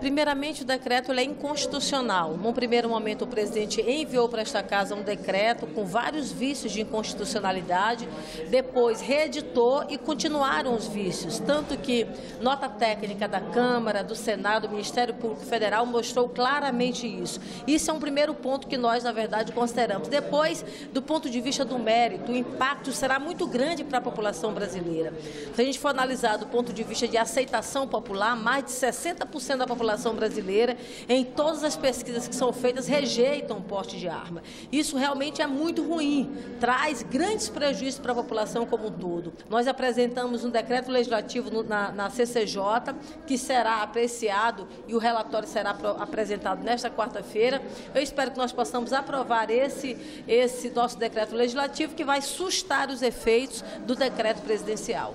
Primeiramente, o decreto é inconstitucional. Num primeiro momento, o presidente enviou para esta casa um decreto com vários vícios de inconstitucionalidade, depois reeditou e continuaram os vícios. Tanto que nota técnica da Câmara, do Senado, do Ministério Público Federal mostrou claramente isso. Isso é um primeiro ponto que nós, na verdade, consideramos. Depois, do ponto de vista do mérito, o impacto será muito grande para a população brasileira. Se a gente for analisar do ponto de vista de aceitação popular, mais de 60% da população população brasileira, em todas as pesquisas que são feitas, rejeitam o porte de arma. Isso realmente é muito ruim, traz grandes prejuízos para a população como um todo. Nós apresentamos um decreto legislativo na, na CCJ, que será apreciado e o relatório será apresentado nesta quarta-feira. Eu espero que nós possamos aprovar esse, esse nosso decreto legislativo, que vai sustar os efeitos do decreto presidencial.